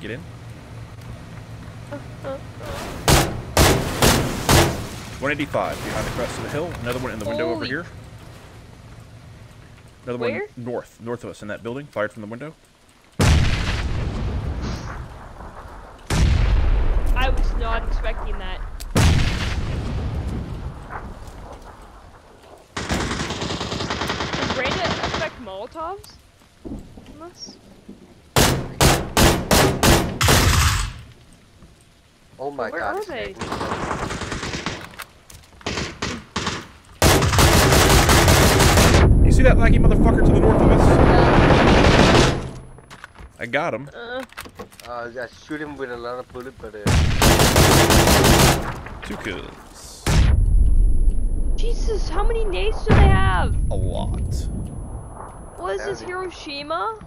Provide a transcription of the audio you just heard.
Get in. 185 behind the crest of the hill. Another one in the window over here. Another Where? one north, north of us in that building, fired from the window. I was not expecting that. Does rain affect Molotovs? on Oh my Where god. are they? You see that laggy motherfucker to the north of us? I got him. Uh, Uh, I shoot him with a lot of bullet, but uh, Two kills. Jesus, how many nades do they have? A lot. What is this, Hiroshima?